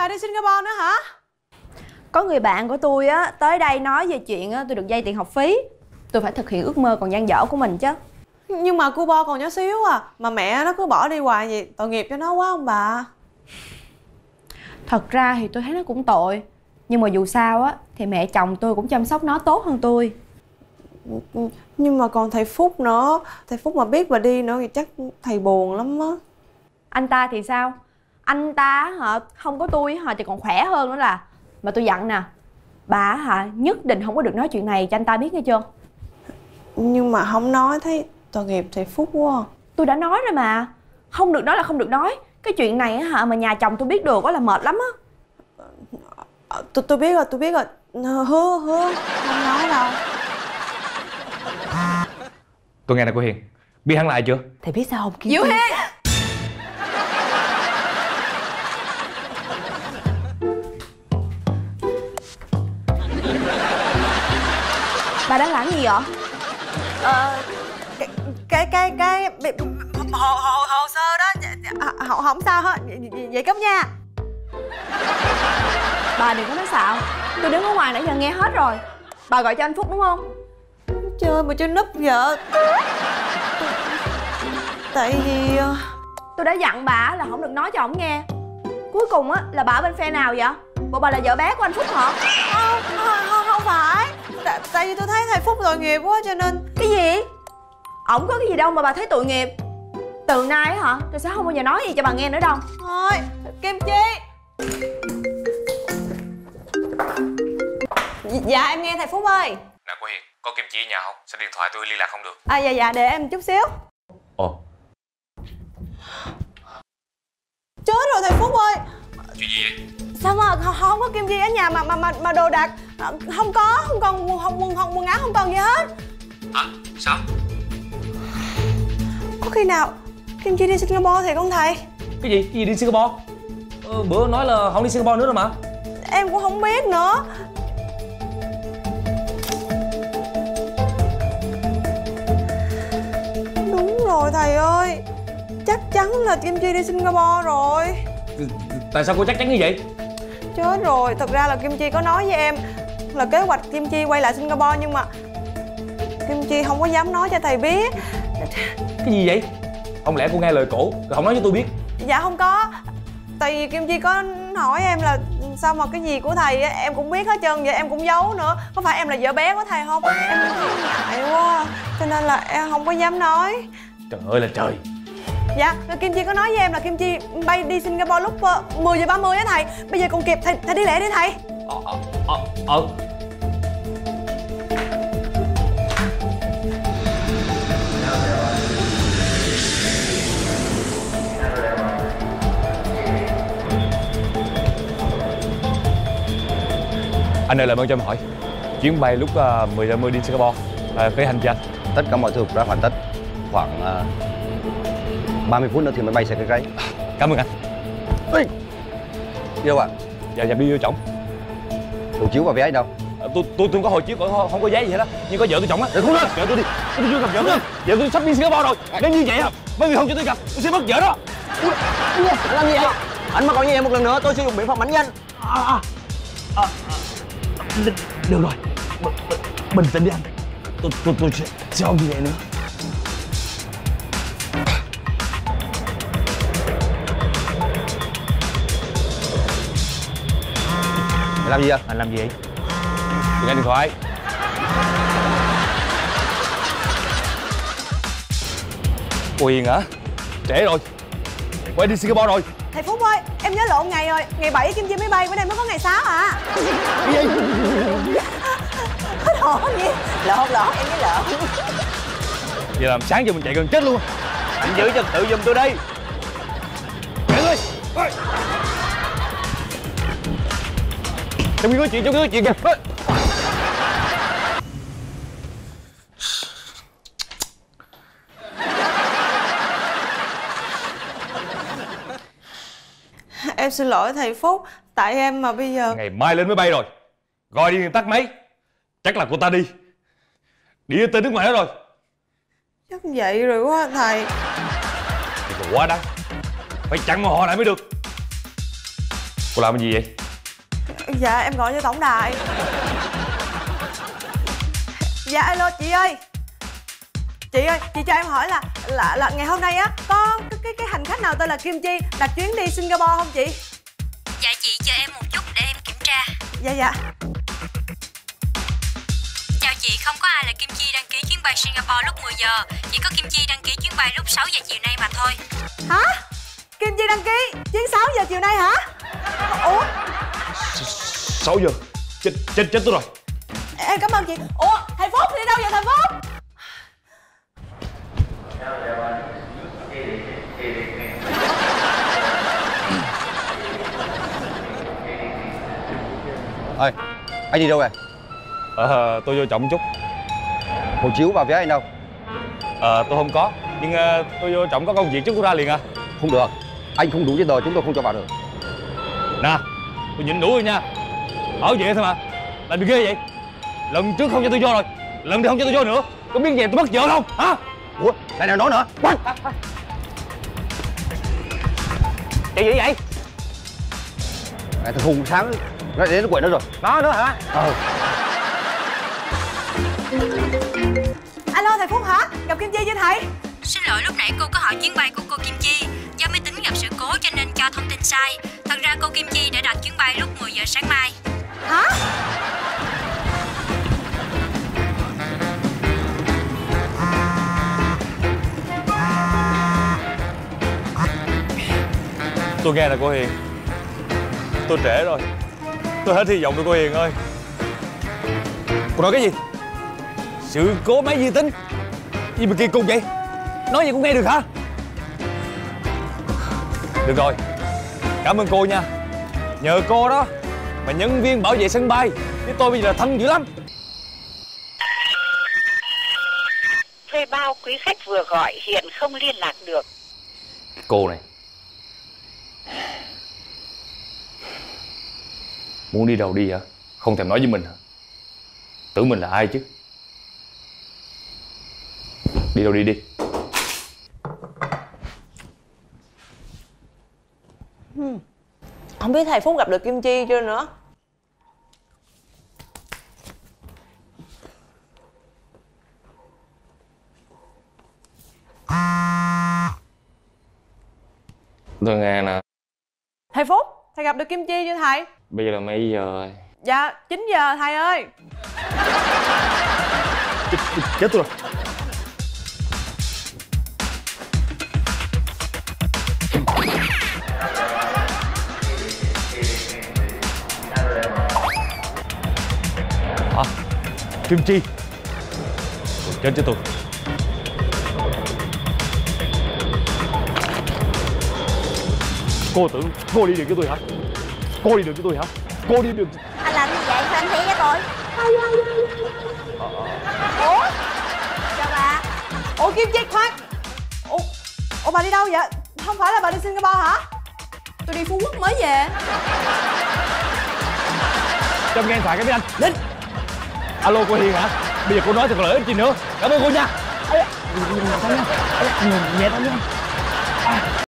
bà đi Singapore nữa hả Có người bạn của tôi á tới đây nói về chuyện á tôi được vay tiền học phí. Tôi phải thực hiện ước mơ còn dang dở của mình chứ. Nhưng mà cu bo còn nhỏ xíu à Mà mẹ nó cứ bỏ đi hoài vậy Tội nghiệp cho nó quá không bà Thật ra thì tôi thấy nó cũng tội. Nhưng mà dù sao á thì mẹ chồng tôi cũng chăm sóc nó tốt hơn tôi. Nhưng mà còn thầy Phúc nữa Thầy Phúc mà biết bà đi nữa thì chắc thầy buồn lắm á Anh ta thì sao? Anh ta hả không có tôi hả thì còn khỏe hơn nữa là. Mà tôi dặn nè. Bà hả nhất định không có được nói chuyện này cho anh ta biết nghe chưa? Nhưng mà không nói thấy tội nghiệp thầy Phúc quá Tôi đã nói rồi mà. Không được nói là không được nói. Cái chuyện này á hả mà nhà chồng tôi biết được á là mệt lắm á. Ờ, tôi tôi biết rồi tôi biết rồi hứa hứa không nói đâu Tôi nghe nè cô Hiền Biết hắn là ai chưa Thì biết sao không Diệu Chi? Hiền Bà đang làm gì vậy? ờ cái cái cái cái bị- hồ hồ hồ sơ đó à, không không sao hết vậy, vậy cấp nha Bà đừng có nói xạo Tôi đứng ở ngoài nãy giờ nghe hết rồi Bà gọi cho anh Phúc đúng không? chơi mà chơi núp vợ tại vì ờ, Tôi đã dặn bà là không được nói cho ổng nghe Cuối cùng á là bà ở bên phe nào vậy? Bộ bà là vợ bé của anh Phúc hả? không, không, không phải tại, tại vì tôi thấy thầy phúc tội nghiệp quá cho nên Cái gì? Ổng có cái gì đâu mà bà thấy tội nghiệp. Từ nay á hả? Tôi sẽ không bao giờ nói gì cho bà nghe nữa đâu. Thôi kim chi. Dạ em nghe thầy phúc ơi. Nè cô Hiền Có Kim Chi ở nhà không? Sao điện thoại tôi liên lạc không được? À dạ dạ để em chút xíu. Ồ. Chết rồi thầy phúc ơi Chuyện gì vậy? Sao mà không, không có kim chi ở nhà mà mà mà, mà đồ đạc ờ, không có không còn quần không quần không quần áo không còn gì hết. Hả? Sao? Có khi nào kim chi đi singapore thì không thầy? Cái gì? Cái gì đi Singapore? Ờ, bữa nói là không đi Singapore nữa rồi mà. Em cũng không biết nữa. Đúng rồi thầy ơi chắc chắn là kim chi đi singapore rồi Tại sao cô chắc chắn như vậy? chết rồi thật ra là kim chi có nói với em là kế hoạch kim chi quay lại singapore nhưng mà kim chi không có dám nói cho thầy biết. Cái gì vậy? Không lẽ cô nghe lời cổ rồi không nói cho tôi biết? Dạ không có. Tại vì kim chi có hỏi em là sao mà cái gì của thầy á, em cũng biết hết trơn vậy em cũng giấu nữa. Có phải em là vợ bé của thầy không? Em ngại quá cho nên là em không có dám nói. Trời ơi là trời dạ kim chi có nói với em là kim chi bay đi singapore lúc ờ, 10 giờ 30 á thầy. Bây giờ còn kịp thầy, thầy đi lẹ đi thầy. Ờ, ờ, ờ, ờ. Anh ơi làm ơn cho em hỏi. Chuyến bay lúc uh, 10 giờ 10 đi Singapore là khởi hành cho anh? Tất cả mọi thứ đã hoàn tất. Khoảng à, 30 phút nữa thì máy bay sẽ cất cánh Cảm ơn anh. Đi đâu ạ? Dạ dạ đi vô chổng. Hộ chiếu và vé anh đâu? Ờ, tôi tôi tôi không có hộ chiếu không, không có giấy gì hết á. Nhưng có vợ tôi chồng á. Để không lên! Vợ tôi đi. Tôi chưa gặp vợ tôi. Vợ tôi sắp đi Singapore rồi. Nếu như vậy á mấy người không cho tôi gặp tôi sẽ mất vợ đó. Anh làm gì vậy? Anh mà còn như vậy một lần nữa tôi sử dụng biện pháp mạnh nhanh. Được rồi. B b Bình tĩnh đi anh. Tôi, tôi, tôi sẽ, sẽ không như vậy nữa làm gì vậy? Anh làm gì? Vậy? đừng nghe điện thoại. Hiền hả? Trễ rồi. Quay đi Singapore rồi. Thầy phúc ơi em nhớ lộn ngày rồi. Ngày 7 kim chi máy bay bữa nay mới có ngày 6 à. Cái gì? Lộn gì? Lộn lộn em nhớ lộn. Giờ làm sáng giờ mình chạy gần chết luôn. Anh giữ trật tự giùm tôi đi. Chạy ơi trong khi có chuyện trong khi có chuyện kìa. Em xin lỗi thầy phúc tại em mà bây giờ ngày mai lên máy bay rồi. Gọi đi tắt máy. Chắc là cô ta đi. Đi tới nước ngoài đó rồi. Chắc vậy rồi quá thầy. Thì quá đáng. Phải chặn họ lại mới được. Cô làm cái gì vậy Dạ em gọi cho tổng đài Dạ alo chị ơi Chị ơi, chị cho em hỏi là là, là ngày hôm nay á có cái, cái cái hành khách nào tên là Kim Chi đặt chuyến đi Singapore không chị? Dạ chị chờ em một chút để em kiểm tra Dạ dạ. Chào chị, không có ai là Kim Chi đăng ký chuyến bay Singapore lúc 10 giờ Chỉ có Kim Chi đăng ký chuyến bay lúc 6 giờ chiều nay mà thôi Hả? Kim Chi đăng ký chuyến 6 giờ chiều nay hả? Ủa, 6 giờ Chết, chết, chết tôi rồi. Em cảm ơn chị. Ủa, thầy Phúc đi đâu vậy thầy Phúc? ơi anh đi đâu vậy? Ờ, tôi vô trọng chút. Hộ chiếu và vé anh đâu? Ờ, tôi không có. Nhưng ờ, tôi vô trọng có công việc chút tôi ra liền à. Không được. Anh không đủ giấy tờ chúng tôi không cho vào được. Nè, tôi nhịn đủ rồi nha Bảo vệ thôi mà. Làm gì ghê vậy? Lần trước không cho tôi vô rồi Lần này không cho tôi vô nữa. Có biết gì tôi mất vợ không? Hả? Ủa lại nào nói nữa. Quay. Chuyện gì vậy? Này thằng hùng sáng nó đến nó quậy nó rồi. Nó nữa hả? Ờ. Alo thầy Phúc hả? Gặp Kim Chi chưa thầy? Xin lỗi lúc nãy cô có hỏi chuyến bay của cô Kim Chi. Do máy tính gặp sự cố cho nên cho thông tin sai. Thật ra cô Kim Chi đã đặt chuyến bay lúc 10 giờ sáng mai Hả? Tôi nghe là cô Hiền. Tôi trễ rồi. Tôi hết hy vọng rồi cô Hiền ơi. Cô nói cái gì? Sự cố máy vi tính. Gì mà kỳ cục vậy? Nói gì cũng nghe được hả? Được rồi. Cảm ơn cô nha. Nhờ cô đó mà nhân viên bảo vệ sân bay. Với tôi bây giờ là thân dữ lắm. Thuê bao quý khách vừa gọi hiện không liên lạc được. Cô này. Muốn đi đâu đi hả? Không thèm nói với mình hả? Tưởng mình là ai chứ? Đi đâu đi đi. Không biết thầy Phúc gặp được Kim Chi chưa nữa? Tôi nghe nè, Thầy Phúc, thầy gặp được Kim Chi chưa thầy? bây giờ là mấy giờ rồi? Dạ, 9 giờ thầy ơi. Chết tôi rồi Hả? Kim Chi Chết chứ tôi Cô tưởng cô đi được với tôi hả? Cô đi được với tôi hả? Cô đi được Anh làm gì vậy? Sao anh thế với tôi? Ủa? Chào bà Ủa Kim Chi khoan. Ủa, Ủa bà đi đâu vậy? Không phải là bà đi Singapore hả? Tôi đi Phú Quốc mới về em nghe thoại cái với anh Đến Alo cô Hiền hả Bây giờ cô nói thật là lợi ích gì nữa Cảm ơn cô nha Nhẹ thôi nha